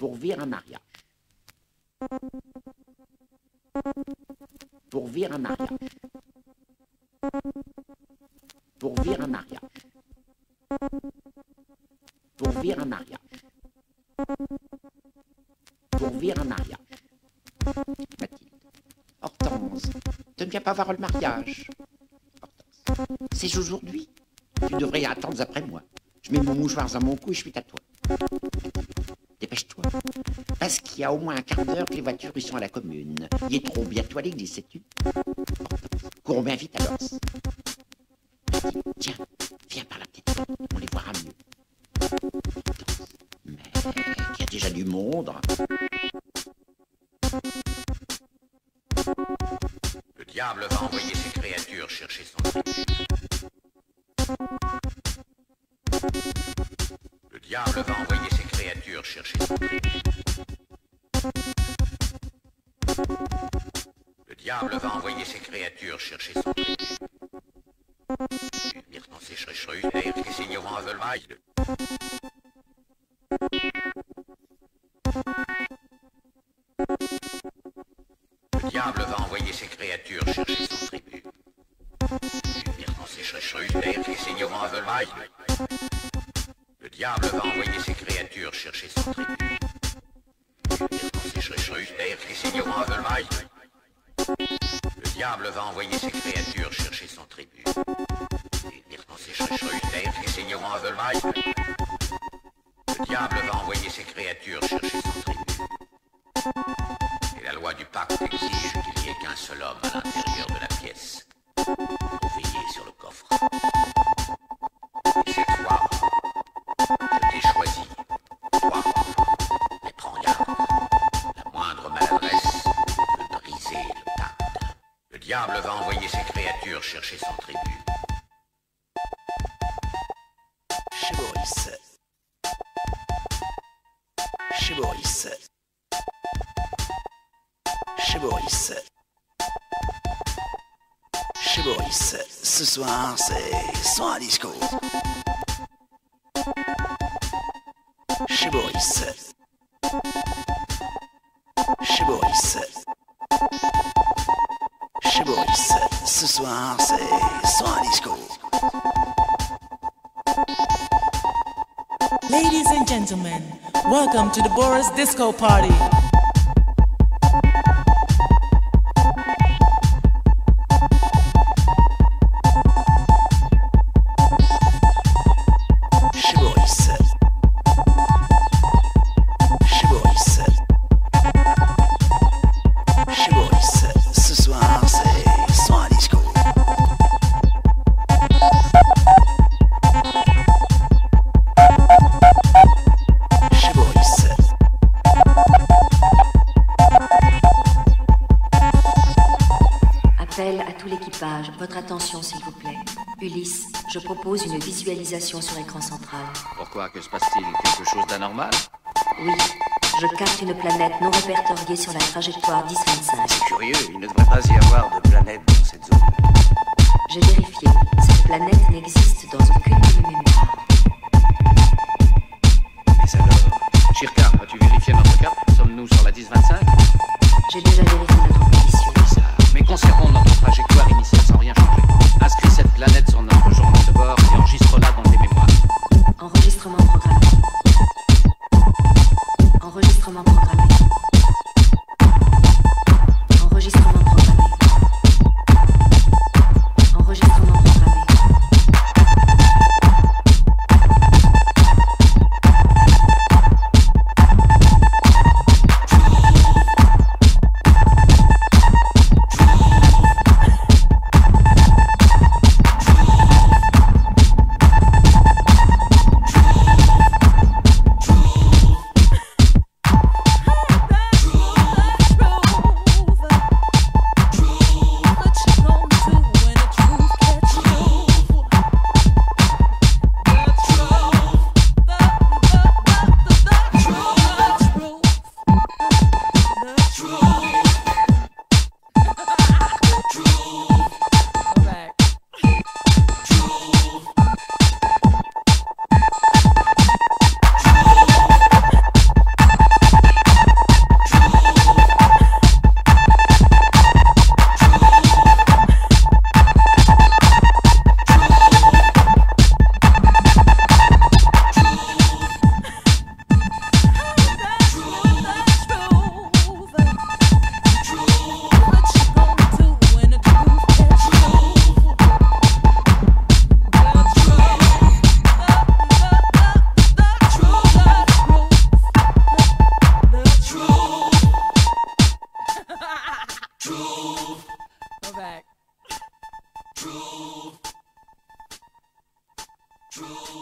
pour vivre un mariage. Pour vivre un mariage. Pour vivre un mariage. Pour vivre un mariage. Pour vivre un mariage. Mathilde. Hortense, ne viens pas voir le mariage. Hortense. C'est aujourd'hui. Tu devrais attendre après moi. Je mets mon mouchoir à mon cou et je suis à toi. Parce qu'il y a au moins un quart d'heure que les voitures y sont à la commune. Il est trop bientôt à l'église, sais-tu. Courons bien vite alors. Mathilde, Tiens, viens par la petite porte. On les verra mieux. Mais il y a déjà du monde. Le diable va envoyer ses créatures chercher son tribut. Le diable va envoyer ses créatures chercher son tribut. Le diable va envoyer ses créatures chercher son. Mir kan sich schreeuwen, heeft geen signalement veulent maaien. Le diable va envoyer ses créatures chercher son tribut. Kan sich schreeuwen, heeft geen signalement veulent maaien. Le diable va envoyer ses créatures son. Le diable va envoyer ses créatures chercher son tribut. Le diable va envoyer ses créatures chercher diable va envoyer ses créatures chercher son tribut. Chez Boris. Chez Boris. Chez Boris. Chez Boris. Ce soir, c'est soir disco. Chez Boris. Chez Boris. Ce soir, c'est soir disco. Ladies and gentlemen, welcome to the Boris Disco Party. Votre attention, s'il vous plaît. Ulysse, je propose une visualisation sur écran central. Pourquoi Que se passe-t-il Quelque chose d'anormal? Oui, je capte une planète non répertoriée sur la trajectoire 1025. C'est curieux, il ne devrait pas y avoir de planète dans cette zone. J'ai vérifié. Cette planète n'existe dans aucune de mes mémoires. Mais alors, Chirka, as-tu vérifié notre cap? Sommes-nous sur la 1025 J'ai déjà vérifié notre position. Mais conservons notre trajectoire initiale planète sur notre journal de bord et enregistre-la dans tes mémoires. Enregistrement programmé. Enregistrement programmé. True. True.